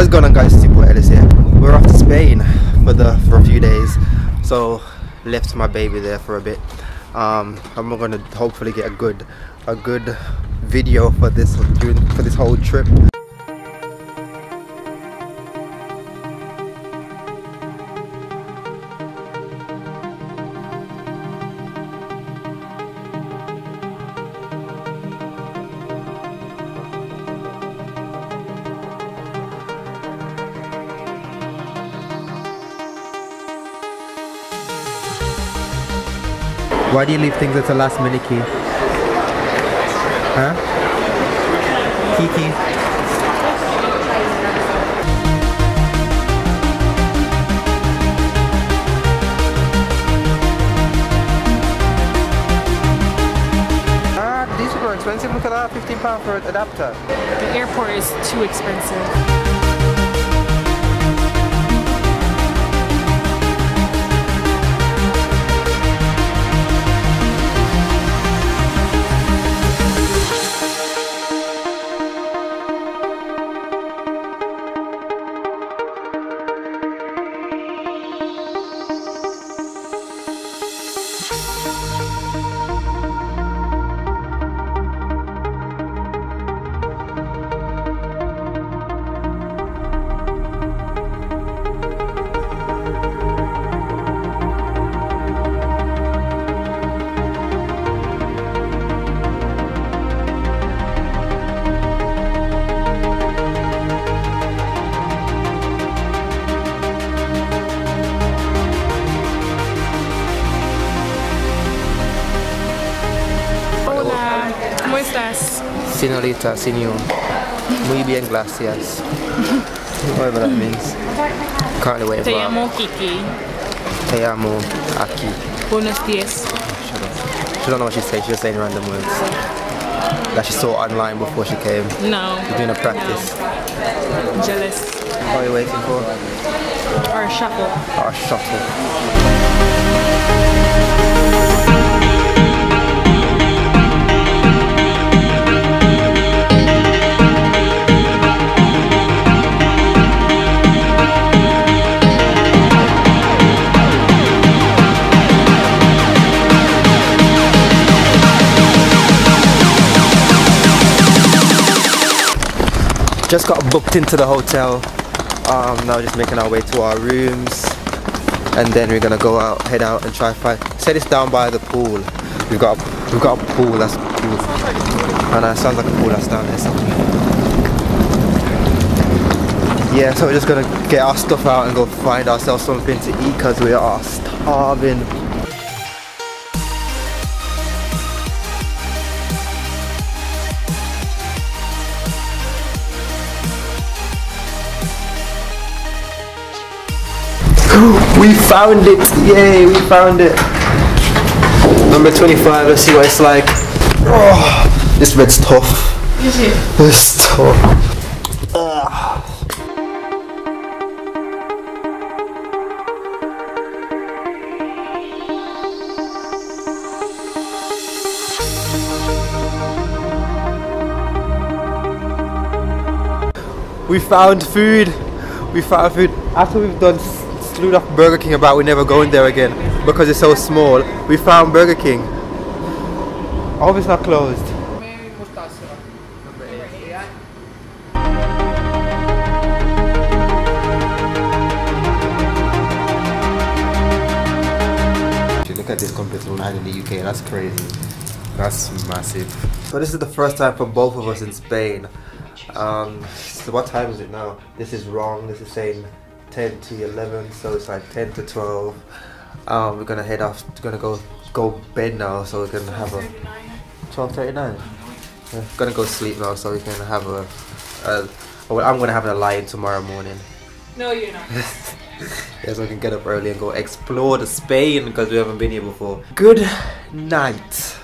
What's going on guys, it's your Ellis here. We're off to Spain for the for a few days. So left my baby there for a bit. Um, I'm gonna hopefully get a good a good video for this for this whole trip. Why do you leave things at the last minute key? Huh? Kiki. Ah, these are expensive. Look at that, 15 pound for an adapter. The airport is too expensive. Estás? Senorita, senor. Muy bien, gracias. Whatever that means. Can't wait Te llamo Kiki. Te amo aquí. Buenos up. She don't know what she's saying, she's just saying random words. That she saw online before she came. No. She's doing a practice. No. Jealous. What are you waiting for? Or shuffle. Our shuttle. Just got booked into the hotel. Um, now just making our way to our rooms, and then we're gonna go out, head out, and try find. Said it's down by the pool. We've got a, we've got a pool that's cool, and uh, sounds like a pool that's down there somewhere. Yeah, so we're just gonna get our stuff out and go find ourselves something to eat because we are starving. We found it! Yay, we found it! Number 25, let's see what it's like. Oh, this bed's tough. It's tough. Ugh. We found food. We found food. After we've done s- slewed off Burger King about we never going there again because it's so small, we found Burger King. I hope it's not closed. Look at this compared to the one had in the UK, that's crazy. That's massive. So this is the first time for both of us in Spain. Um, so what time is it now? This is wrong. This is saying 10 to 11, so it's like 10 to 12. Um, we're gonna head off. Gonna go go bed now, so we're gonna have a 12:39. We're gonna go sleep now, so we can have a. a well, I'm gonna have a lie tomorrow morning. No, you're not. yeah, so we can get up early and go explore the Spain because we haven't been here before. Good night.